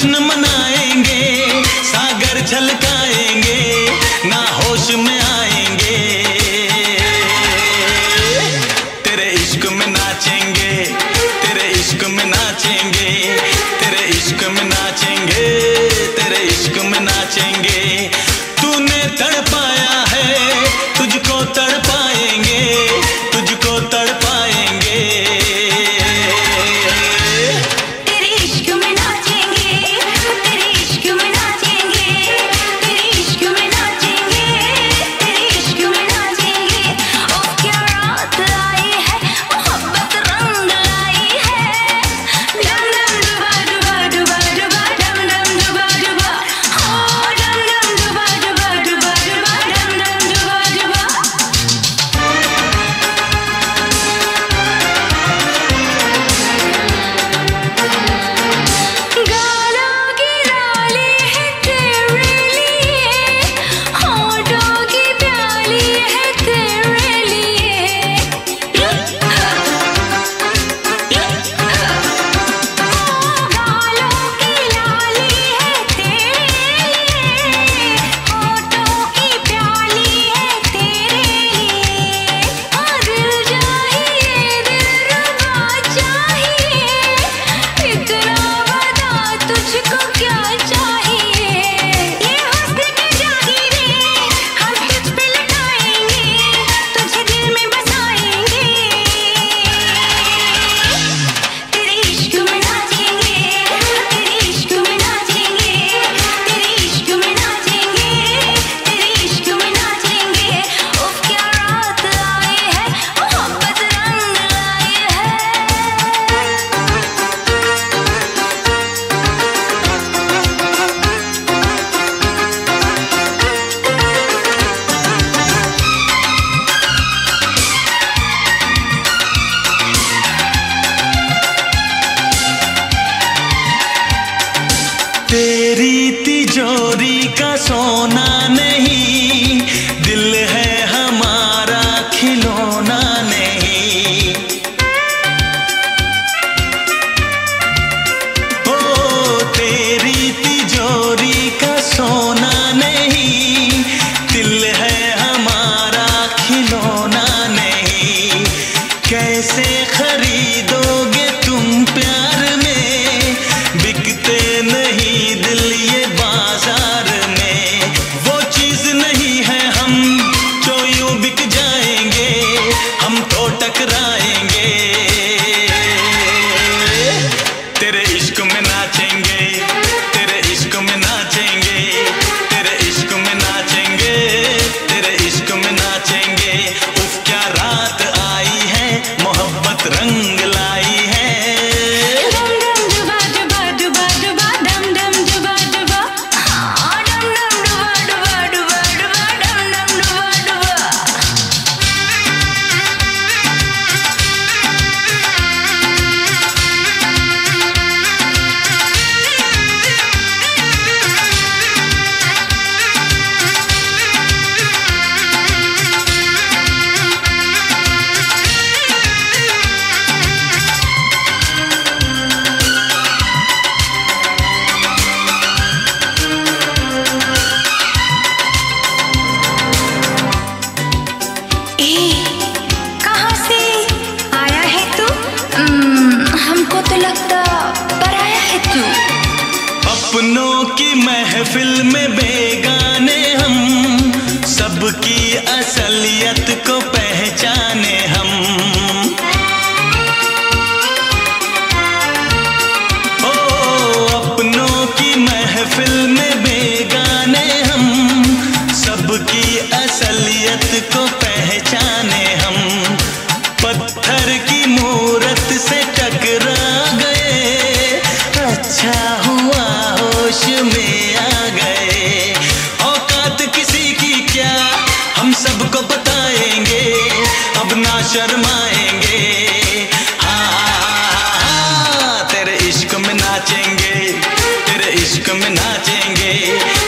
जश्न मनाए रीति तिजोरी का सोना की महफिल में बेगाने हम सबकी असलियत को पहचाने हम। जाएंगे